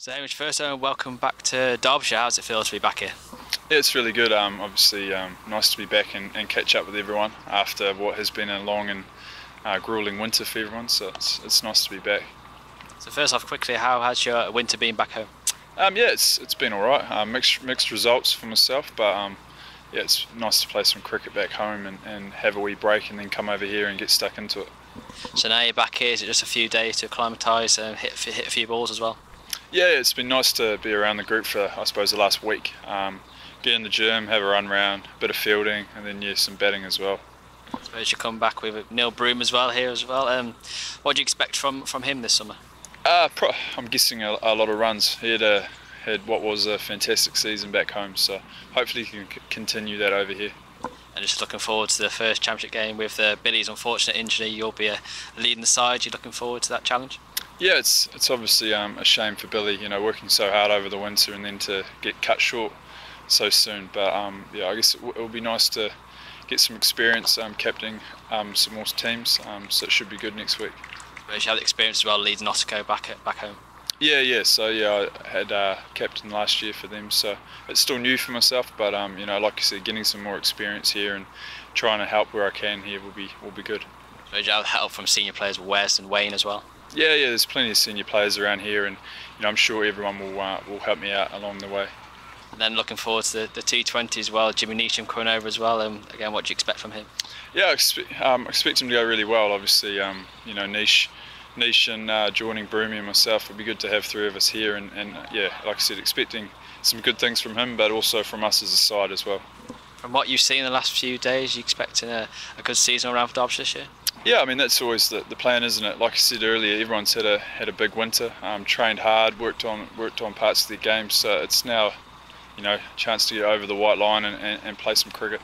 So, Hamish, first, uh, welcome back to Derbyshire. How does it feel to be back here? Yeah, it's really good. Um, obviously, um, nice to be back and, and, catch up with everyone after what has been a long and uh, grueling winter for everyone. So it's, it's nice to be back. So first off, quickly, how has your winter been back home? Um, yeah, it's it's been all right. Uh, mixed mixed results for myself, but um, yeah, it's nice to play some cricket back home and, and have a wee break and then come over here and get stuck into it. So now you're back here. Is it just a few days to acclimatise and hit hit a few balls as well? Yeah, it's been nice to be around the group for I suppose the last week. Um, get in the gym, have a run round, a bit of fielding, and then yeah, some batting as well. I suppose you come back with Neil Broom as well here as well. Um, what do you expect from from him this summer? Uh, pro- I'm guessing a, a, lot of runs. He had a, had what was a fantastic season back home, so hopefully he can c- continue that over here. And just looking forward to the first championship game with the Billy's unfortunate injury. You'll be a leading the side. You're looking forward to that challenge. Yeah, it's it's obviously um, a shame for Billy, you know, working so hard over the winter and then to get cut short so soon. But um, yeah, I guess it, w- it will be nice to get some experience um, captaining um, some more teams, um, so it should be good next week. But you had experience as well leading Otago back at, back home. Yeah, yeah. So yeah, I had uh, captain last year for them, so it's still new for myself. But um, you know, like I said, getting some more experience here and trying to help where I can here will be will be good. But you have help from senior players Wes and Wayne as well. Yeah, yeah. There's plenty of senior players around here, and you know, I'm sure everyone will uh, will help me out along the way. And then looking forward to the, the T20 as well. Jimmy Neesham coming over as well. And again, what do you expect from him? Yeah, I expect, um, expect him to go really well. Obviously, um, you know, Neesh, Neesh and uh, joining Broomy and myself. It'd be good to have three of us here, and, and uh, yeah, like I said, expecting some good things from him, but also from us as a side as well. From what you've seen in the last few days, you expecting a, a good season around for Derbyshire this year? Yeah, I mean that's always the, the plan, isn't it? Like I said earlier, everyone's had a had a big winter, um, trained hard, worked on worked on parts of their game, so it's now, you know, a chance to get over the white line and, and, and play some cricket.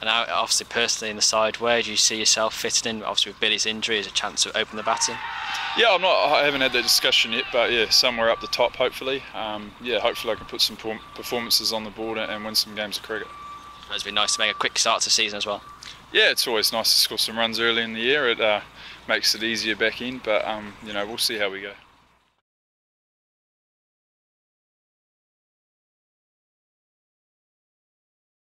And now, obviously, personally in the side, where do you see yourself fitting in? Obviously, with Billy's injury, is a chance to open the batting. Yeah, I'm not. I haven't had that discussion yet, but yeah, somewhere up the top, hopefully. Um, yeah, hopefully I can put some performances on the board and win some games of cricket. It's been nice to make a quick start to the season as well. Yeah, it's always nice to score some runs early in the year. It uh, makes it easier back in, but um, you know we'll see how we go.